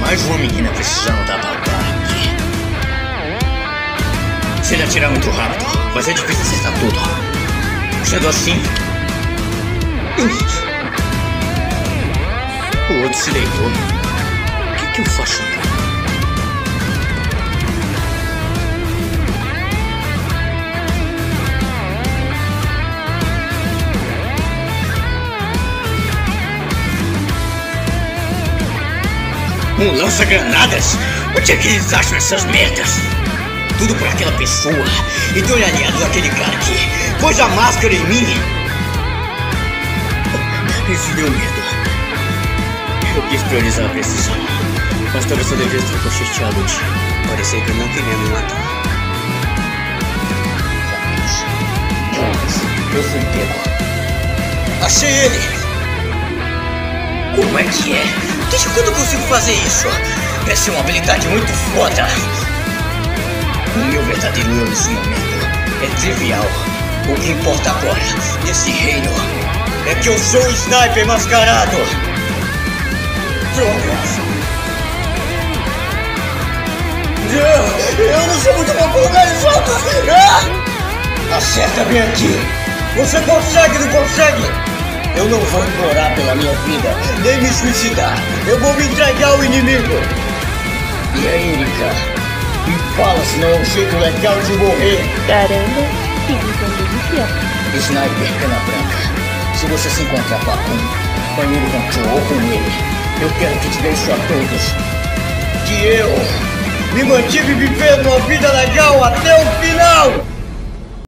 Mais uma menina precisando da maldade. Se ele atirar muito rápido, vai ser difícil acertar tudo. Sendo assim. O outro se deitou. O que, que eu faço agora? Um lança-granadas? Onde é que eles acham essas merdas? Tudo por aquela pessoa. E tô aliado àquele cara que pôs a máscara em mim. Isso deu medo. Eu quis priorizar a precisão. Mas talvez eu devesse ter cochicheado de parecer que eu não queria me matar. Eu fui pego. Achei ele! Como é que é? Desde quando eu consigo fazer isso? Essa é uma habilidade muito foda. O meu verdadeiro eu nesse momento é trivial. O que importa agora, nesse reino, é que eu sou o sniper mascarado. Drogas. Eu não sou muito bom com lugares altos. Ah! Acerta bem aqui. Você consegue, não consegue? Eu não vou implorar pela minha vida, nem me suicidar. Eu vou me entregar ao inimigo. E aí, Erika? Me fala se não é um jeito legal de morrer. Caramba, que visão deliciosa. Sniper Cana Branca, se você se encontrar com a Kun, banheiro com Joe ou com ele, eu quero que te deixe a todos que eu me mantive vivendo uma vida legal até o final!